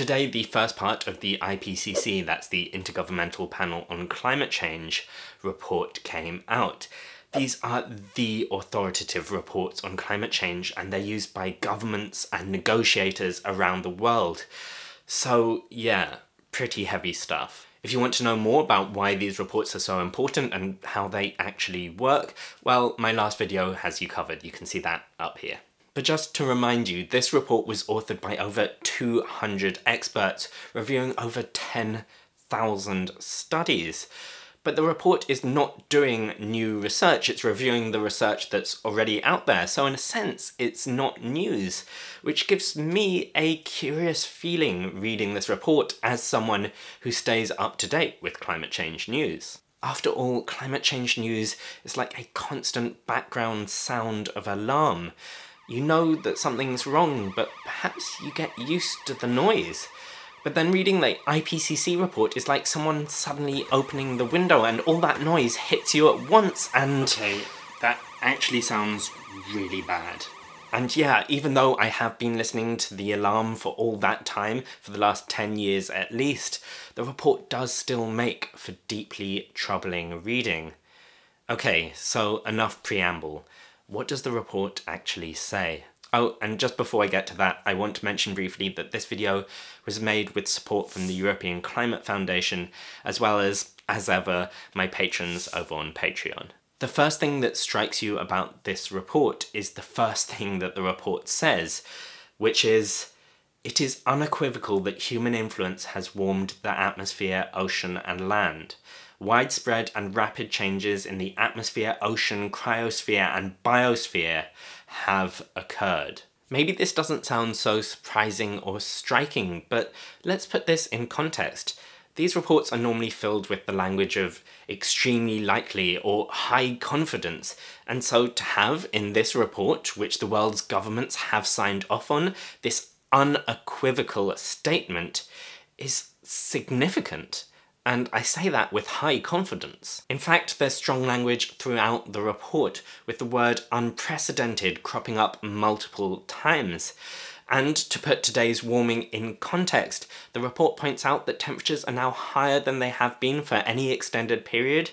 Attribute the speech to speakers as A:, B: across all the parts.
A: Today, the first part of the IPCC, that's the Intergovernmental Panel on Climate Change, report came out. These are the authoritative reports on climate change and they're used by governments and negotiators around the world. So, yeah, pretty heavy stuff. If you want to know more about why these reports are so important and how they actually work, well, my last video has you covered. You can see that up here. But just to remind you, this report was authored by over 200 experts, reviewing over 10,000 studies. But the report is not doing new research, it's reviewing the research that's already out there. So in a sense, it's not news, which gives me a curious feeling reading this report as someone who stays up to date with climate change news. After all, climate change news is like a constant background sound of alarm. You know that something's wrong, but perhaps you get used to the noise. But then reading the IPCC report is like someone suddenly opening the window and all that noise hits you at once and... Okay, that actually sounds really bad. And yeah, even though I have been listening to the alarm for all that time, for the last 10 years at least, the report does still make for deeply troubling reading. Okay, so enough preamble. What does the report actually say? Oh, and just before I get to that, I want to mention briefly that this video was made with support from the European Climate Foundation, as well as, as ever, my patrons over on Patreon. The first thing that strikes you about this report is the first thing that the report says, which is, it is unequivocal that human influence has warmed the atmosphere, ocean and land. Widespread and rapid changes in the atmosphere, ocean, cryosphere and biosphere have occurred. Maybe this doesn't sound so surprising or striking, but let's put this in context. These reports are normally filled with the language of extremely likely or high confidence, and so to have in this report, which the world's governments have signed off on, this unequivocal statement is significant and I say that with high confidence. In fact, there's strong language throughout the report, with the word unprecedented cropping up multiple times. And to put today's warming in context, the report points out that temperatures are now higher than they have been for any extended period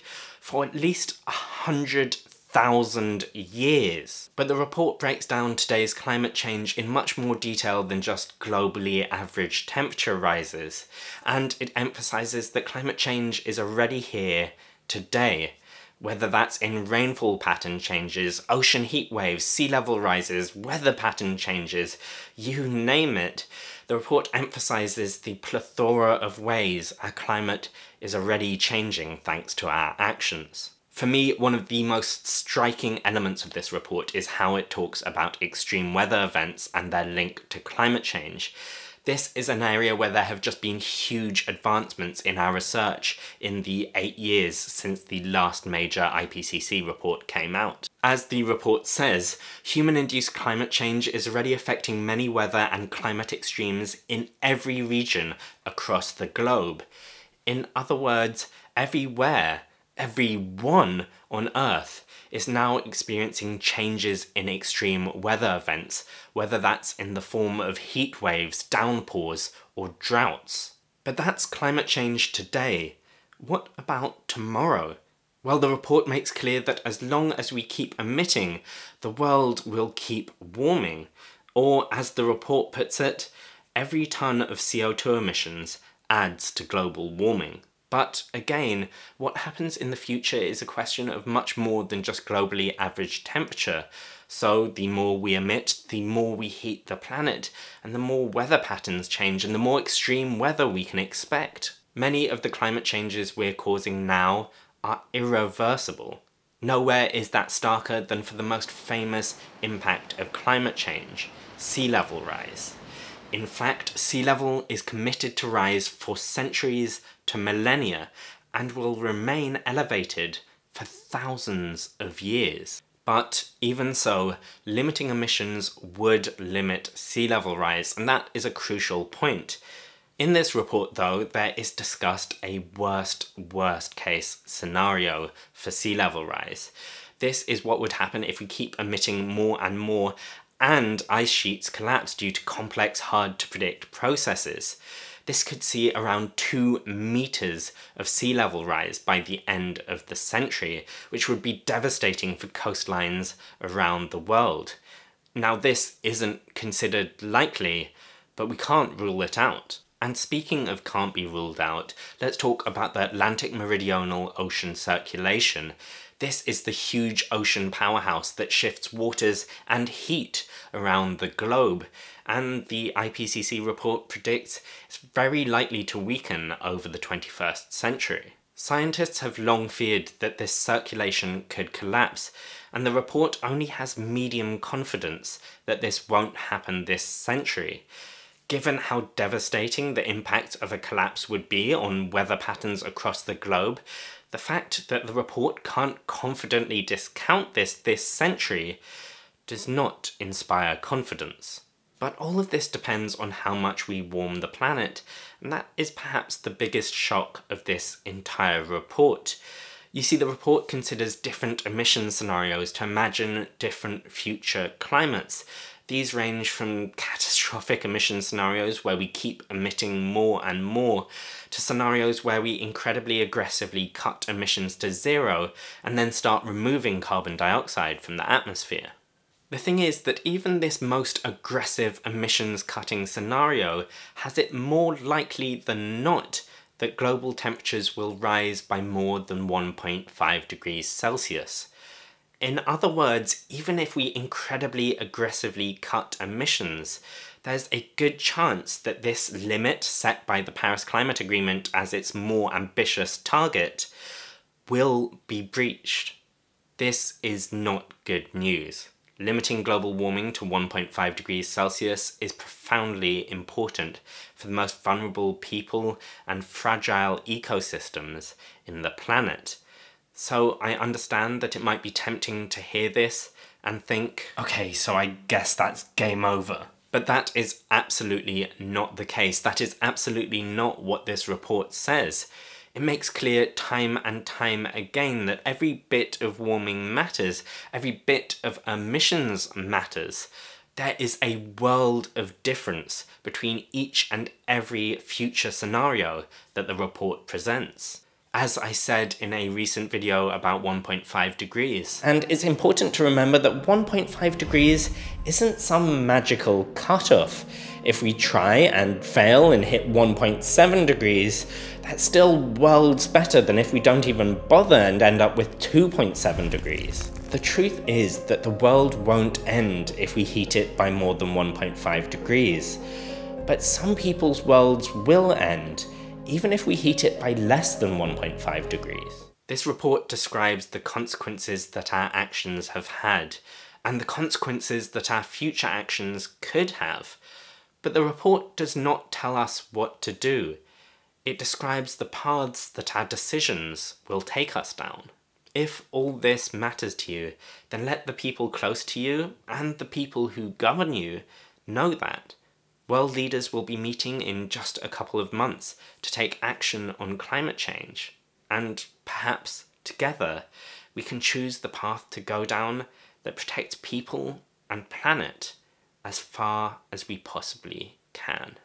A: for at least a hundred thousand years. But the report breaks down today's climate change in much more detail than just globally average temperature rises, and it emphasises that climate change is already here today. Whether that's in rainfall pattern changes, ocean heat waves, sea level rises, weather pattern changes, you name it. The report emphasises the plethora of ways our climate is already changing thanks to our actions. For me, one of the most striking elements of this report is how it talks about extreme weather events and their link to climate change. This is an area where there have just been huge advancements in our research in the eight years since the last major IPCC report came out. As the report says, human-induced climate change is already affecting many weather and climate extremes in every region across the globe. In other words, everywhere everyone on Earth is now experiencing changes in extreme weather events, whether that's in the form of heat waves, downpours, or droughts. But that's climate change today. What about tomorrow? Well, the report makes clear that as long as we keep emitting, the world will keep warming. Or, as the report puts it, every tonne of CO2 emissions adds to global warming. But again, what happens in the future is a question of much more than just globally average temperature. So the more we emit, the more we heat the planet, and the more weather patterns change and the more extreme weather we can expect. Many of the climate changes we're causing now are irreversible. Nowhere is that starker than for the most famous impact of climate change, sea level rise. In fact, sea level is committed to rise for centuries to millennia and will remain elevated for thousands of years. But even so, limiting emissions would limit sea level rise, and that is a crucial point. In this report though, there is discussed a worst, worst case scenario for sea level rise. This is what would happen if we keep emitting more and more and ice sheets collapse due to complex, hard to predict processes. This could see around 2 meters of sea level rise by the end of the century, which would be devastating for coastlines around the world. Now, this isn't considered likely, but we can't rule it out. And speaking of can't be ruled out, let's talk about the Atlantic Meridional Ocean Circulation. This is the huge ocean powerhouse that shifts waters and heat around the globe, and the IPCC report predicts it's very likely to weaken over the 21st century. Scientists have long feared that this circulation could collapse, and the report only has medium confidence that this won't happen this century. Given how devastating the impact of a collapse would be on weather patterns across the globe, the fact that the report can't confidently discount this this century does not inspire confidence. But all of this depends on how much we warm the planet, and that is perhaps the biggest shock of this entire report. You see, the report considers different emission scenarios to imagine different future climates. These range from catastrophic emission scenarios where we keep emitting more and more, to scenarios where we incredibly aggressively cut emissions to zero and then start removing carbon dioxide from the atmosphere. The thing is that even this most aggressive emissions cutting scenario has it more likely than not that global temperatures will rise by more than 1.5 degrees Celsius. In other words, even if we incredibly aggressively cut emissions, there's a good chance that this limit set by the Paris Climate Agreement as its more ambitious target will be breached. This is not good news. Limiting global warming to 1.5 degrees Celsius is profoundly important for the most vulnerable people and fragile ecosystems in the planet. So I understand that it might be tempting to hear this and think, okay, so I guess that's game over. But that is absolutely not the case. That is absolutely not what this report says. It makes clear time and time again that every bit of warming matters, every bit of emissions matters. There is a world of difference between each and every future scenario that the report presents as I said in a recent video about 1.5 degrees. And it's important to remember that 1.5 degrees isn't some magical cutoff. If we try and fail and hit 1.7 degrees, that's still worlds better than if we don't even bother and end up with 2.7 degrees. The truth is that the world won't end if we heat it by more than 1.5 degrees. But some people's worlds will end, even if we heat it by less than 1.5 degrees. This report describes the consequences that our actions have had, and the consequences that our future actions could have. But the report does not tell us what to do. It describes the paths that our decisions will take us down. If all this matters to you, then let the people close to you and the people who govern you know that World leaders will be meeting in just a couple of months to take action on climate change, and perhaps together we can choose the path to go down that protects people and planet as far as we possibly can.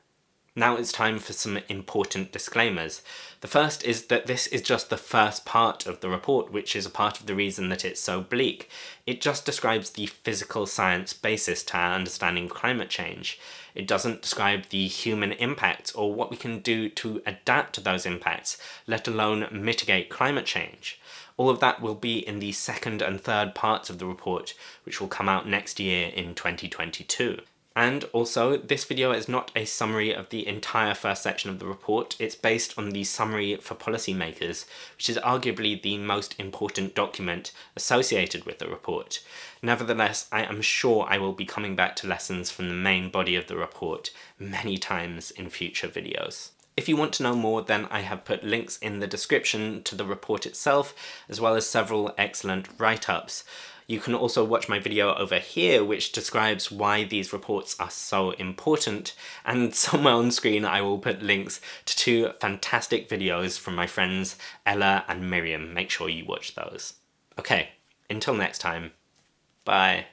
A: Now it's time for some important disclaimers. The first is that this is just the first part of the report, which is a part of the reason that it's so bleak. It just describes the physical science basis to our understanding of climate change. It doesn't describe the human impacts or what we can do to adapt to those impacts, let alone mitigate climate change. All of that will be in the second and third parts of the report, which will come out next year in 2022. And also, this video is not a summary of the entire first section of the report, it's based on the Summary for Policymakers, which is arguably the most important document associated with the report. Nevertheless, I am sure I will be coming back to lessons from the main body of the report many times in future videos. If you want to know more, then I have put links in the description to the report itself, as well as several excellent write-ups. You can also watch my video over here which describes why these reports are so important and somewhere on screen I will put links to two fantastic videos from my friends Ella and Miriam. Make sure you watch those. Okay, until next time, bye.